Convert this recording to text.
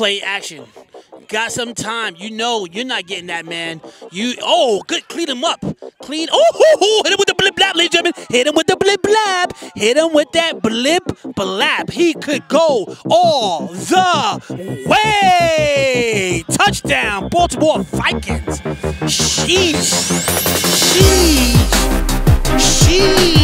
play action. Got some time. You know you're not getting that, man. You oh, good. Clean him up. Clean. Oh, hoo, hoo. hit him with the blip blap, ladies and gentlemen. Hit him with the blip blab. Hit him with that blip blap. He could go all the way. Touchdown, Baltimore Vikings. Sheesh. Sheesh. Sheesh.